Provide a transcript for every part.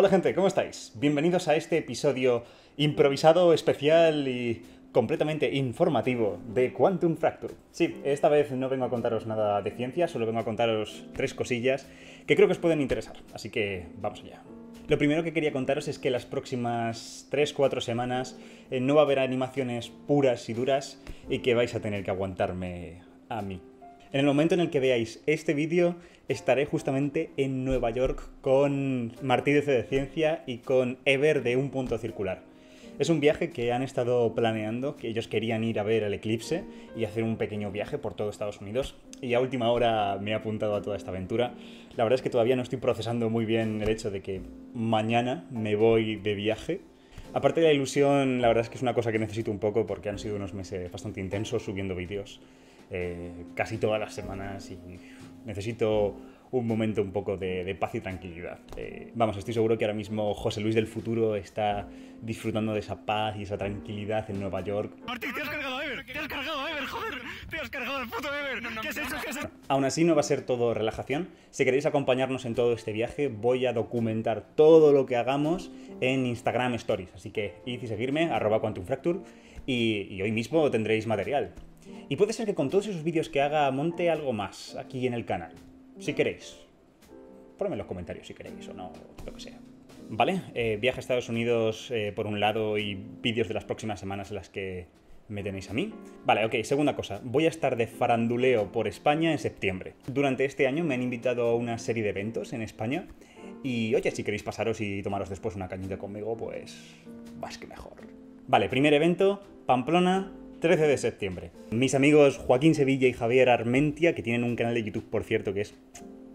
Hola gente, ¿cómo estáis? Bienvenidos a este episodio improvisado, especial y completamente informativo de Quantum Fracture. Sí, esta vez no vengo a contaros nada de ciencia, solo vengo a contaros tres cosillas que creo que os pueden interesar, así que vamos allá. Lo primero que quería contaros es que las próximas 3-4 semanas eh, no va a haber animaciones puras y duras y que vais a tener que aguantarme a mí. En el momento en el que veáis este vídeo, estaré justamente en Nueva York con Martí de de Ciencia y con Ever de Un Punto Circular. Es un viaje que han estado planeando, que ellos querían ir a ver el eclipse y hacer un pequeño viaje por todo Estados Unidos. Y a última hora me he apuntado a toda esta aventura. La verdad es que todavía no estoy procesando muy bien el hecho de que mañana me voy de viaje. Aparte de la ilusión, la verdad es que es una cosa que necesito un poco porque han sido unos meses bastante intensos subiendo vídeos. Eh, casi todas las semanas y necesito un momento un poco de, paz y tranquilidad. Eh, vamos, estoy seguro que ahora mismo José Luis del futuro está disfrutando de esa paz y esa tranquilidad en Nueva York. Martín, te has cargado a Ever, te has cargado a Ever, joder, te has cargado al puto Ever. ¿Qué has hecho? ¿Qué has hecho? Aún así no va a ser todo relajación. Si queréis acompañarnos en todo este viaje, voy a documentar todo lo que hagamos en Instagram Stories. Así que id y seguirme, arroba quantumfracture, y, y hoy mismo tendréis material. Y puede ser que con todos esos vídeos que haga monte algo más aquí en el canal. Si queréis. Ponme en los comentarios si queréis o no, lo que sea. ¿Vale? Eh, viaje a Estados Unidos eh, por un lado y vídeos de las próximas semanas en las que me tenéis a mí. Vale, ok, segunda cosa. Voy a estar de faranduleo por España en septiembre. Durante este año me han invitado a una serie de eventos en España. Y oye, si queréis pasaros y tomaros después una cañita conmigo, pues más que mejor. Vale, primer evento, Pamplona, 13 de septiembre. Mis amigos Joaquín Sevilla y Javier Armentia, que tienen un canal de YouTube, por cierto, que es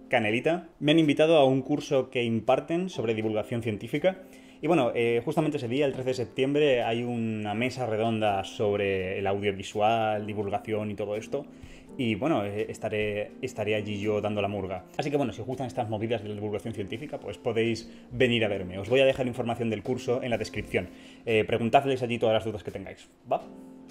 Canelita, me han invitado a un curso que imparten sobre divulgación científica. Y bueno, eh, justamente ese día, el 13 de septiembre, hay una mesa redonda sobre el audiovisual, divulgación y todo esto. Y bueno, eh, estaré, allí yo dando la murga. Así que bueno, si os gustan estas movidas de la divulgación científica, pues podéis venir a verme. Os voy a dejar información del curso en la descripción. Eh, preguntadles allí todas las dudas que tengáis. ¿Va?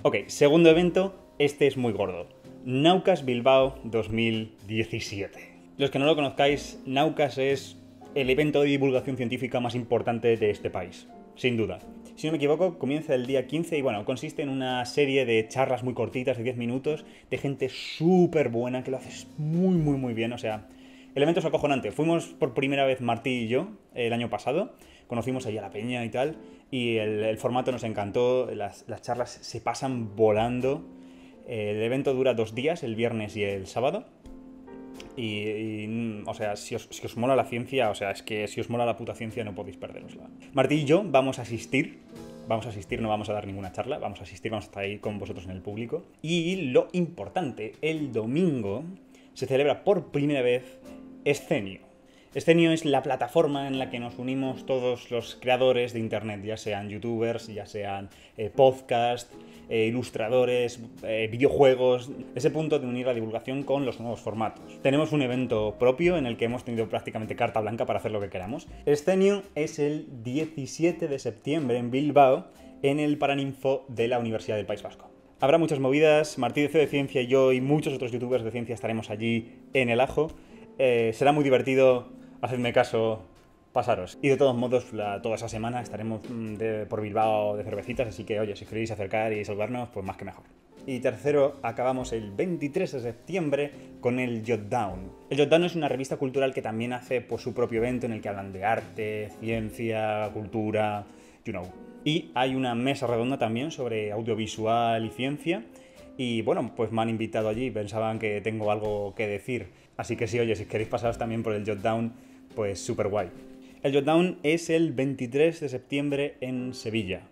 Ok, segundo evento, este es muy gordo. Naucas Bilbao 2017. Los que no lo conozcáis, Naucas es el evento de divulgación científica más importante de este país, sin duda. Si no me equivoco, comienza el día 15 y bueno, consiste en una serie de charlas muy cortitas de 10 minutos de gente súper buena que lo haces muy, muy, muy bien. O sea, el evento es acojonante. Fuimos por primera vez Martí y yo el año pasado conocimos ahí a la peña y tal, y el, formato nos encantó, las, charlas se pasan volando. El evento dura dos días, el viernes y el sábado. Y, mm, o sea, si os, si os, mola la ciencia, o sea, es que si os mola la puta ciencia no podéis perderosla. Martí y yo vamos a asistir, vamos a asistir, no vamos a dar ninguna charla, vamos a asistir, vamos a estar ahí con vosotros en el público. Y lo importante, el domingo se celebra por primera vez Escenio. Escenio es la plataforma en la que nos unimos todos los creadores de Internet, ya sean youtubers, ya sean eh, podcast, eh, ilustradores, eh, videojuegos, ese punto de unir la divulgación con los nuevos formatos. Tenemos un evento propio en el que hemos tenido prácticamente carta blanca para hacer lo que queramos. Escenio es el 17 de septiembre en Bilbao, en el Paraninfo de la Universidad del País Vasco. Habrá muchas movidas, Martí de de Ciencia y yo y muchos otros youtubers de ciencia estaremos allí en el ajo. será muy divertido hacedme caso, pasaros. Y de todos modos, toda esa semana estaremos mm, por Bilbao de cervecitas, así que oye, si queréis acercar y salvarnos, pues más que mejor. Y tercero, acabamos el 23 de septiembre con el Jotdown. El Jotdown es una revista cultural que también hace pues, su propio evento en el que hablan de arte, ciencia, cultura, you know. Y hay una mesa redonda también sobre audiovisual y ciencia. Y bueno, pues me han invitado allí, pensaban que tengo algo que decir. Así que sí, oye, si queréis pasaros también por el Jotdown, pues súper guay. El Jotdown es el 23 de septiembre en Sevilla.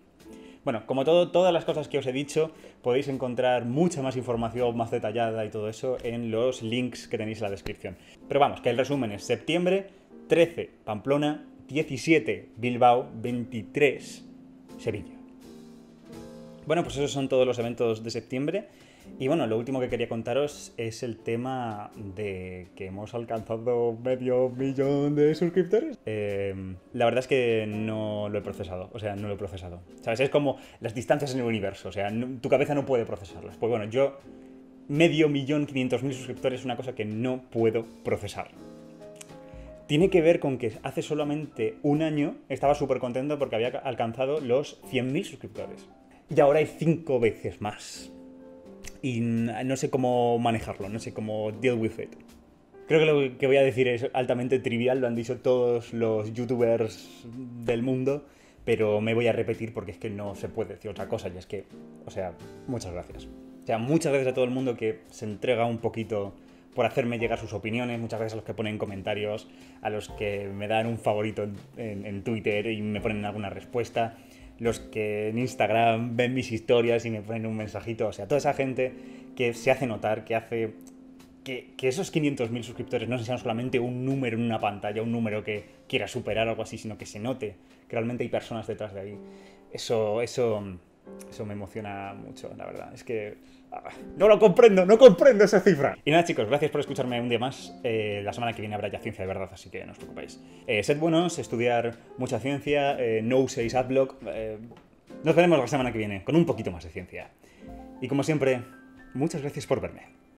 Bueno, como todo, todas las cosas que os he dicho, podéis encontrar mucha más información más detallada y todo eso en los links que tenéis en la descripción. Pero vamos, que el resumen es septiembre 13 Pamplona, 17 Bilbao, 23 Sevilla. Bueno, pues esos son todos los eventos de septiembre. Y bueno, lo último que quería contaros es el tema de que hemos alcanzado medio millón de suscriptores. Em, la verdad es que no lo he procesado, o sea, no lo he procesado. ¿Sabes? Es como las distancias en el universo, o sea, tu cabeza no puede procesarlas. Pues bueno, yo medio millón, quinientos mil suscriptores es una cosa que no puedo procesar. tiene que ver con que hace solamente un año estaba súper contento porque había alcanzado los 100.000 suscriptores. Y ahora hay cinco veces más. Y no sé cómo manejarlo, no sé cómo deal with it. Creo que lo que voy a decir es altamente trivial, lo han dicho todos los youtubers del mundo, pero me voy a repetir porque es que no se puede decir otra cosa y es que, o sea, muchas gracias. O sea, muchas gracias a todo el mundo que se entrega un poquito por hacerme llegar sus opiniones, muchas gracias a los que ponen comentarios, a los que me dan un favorito en, Twitter y me ponen alguna respuesta, los que en Instagram ven mis historias y me ponen un mensajito, o sea, toda esa gente que se hace notar, que hace que, esos 500.000 suscriptores no sean solamente un número en una pantalla, un número que quiera superar o algo así, sino que se note que realmente hay personas detrás de ahí. Eso, eso, eso me emociona mucho, la verdad. Es que ah, no lo comprendo, no comprendo esa cifra. Y nada, chicos, gracias por escucharme un día más. Eh, la semana que viene habrá ya ciencia de verdad, así que no os preocupéis. Eh, sed buenos, estudiar mucha ciencia, eh, no uséis adblock. nos veremos la semana que viene con un poquito más de ciencia. Y como siempre, muchas gracias por verme.